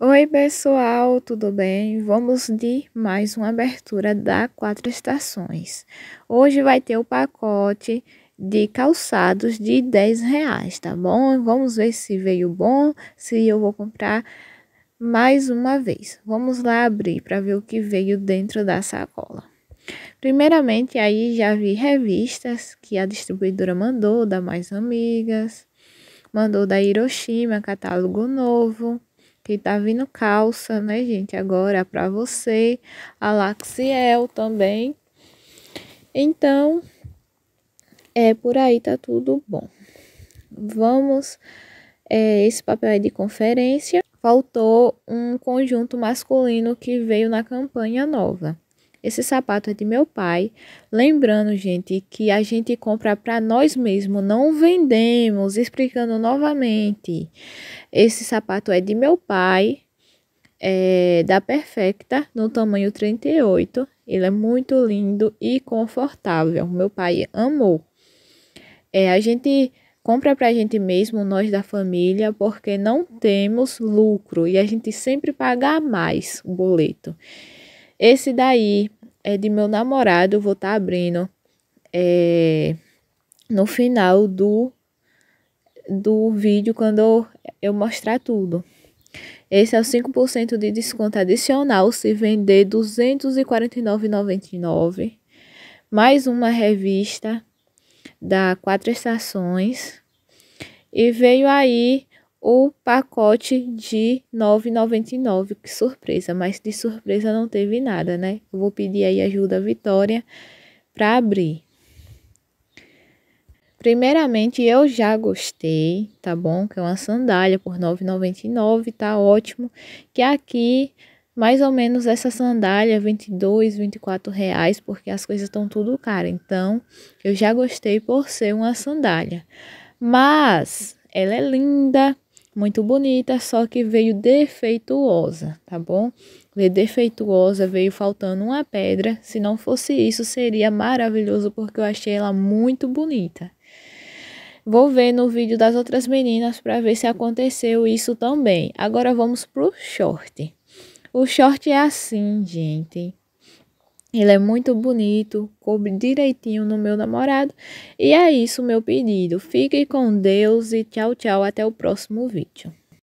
Oi, pessoal, tudo bem? Vamos de mais uma abertura da Quatro Estações. Hoje vai ter o pacote de calçados de 10 reais, tá bom? Vamos ver se veio bom, se eu vou comprar mais uma vez. Vamos lá abrir para ver o que veio dentro da sacola. Primeiramente, aí já vi revistas que a distribuidora mandou da Mais Amigas, mandou da Hiroshima, catálogo novo que tá vindo calça, né, gente? Agora para você, a Laxiel também. Então, é por aí tá tudo bom. Vamos é, esse papel é de conferência. Faltou um conjunto masculino que veio na campanha nova. Esse sapato é de meu pai. Lembrando, gente, que a gente compra para nós mesmos, não vendemos. Explicando novamente. Esse sapato é de meu pai, é da Perfecta, no tamanho 38. Ele é muito lindo e confortável. Meu pai amou. É, a gente compra para a gente mesmo, nós da família, porque não temos lucro e a gente sempre paga mais o boleto. Esse daí é de meu namorado, vou estar tá abrindo é, no final do, do vídeo, quando eu, eu mostrar tudo. Esse é o 5% de desconto adicional se vender R$ 249,99. Mais uma revista da Quatro Estações. E veio aí o pacote de 9,99, que surpresa, mas de surpresa não teve nada, né? Eu vou pedir aí ajuda a Vitória para abrir. Primeiramente, eu já gostei, tá bom? Que é uma sandália por 9,99, tá ótimo. Que aqui, mais ou menos essa sandália, 22, 24 reais, porque as coisas estão tudo caro. Então, eu já gostei por ser uma sandália. Mas, ela é linda, muito bonita, só que veio defeituosa, tá bom? Veio defeituosa, veio faltando uma pedra. Se não fosse isso, seria maravilhoso, porque eu achei ela muito bonita. Vou ver no vídeo das outras meninas para ver se aconteceu isso também. Agora vamos pro short. O short é assim, gente. Ele é muito bonito, coube direitinho no meu namorado. E é isso meu pedido. Fique com Deus e tchau, tchau. Até o próximo vídeo.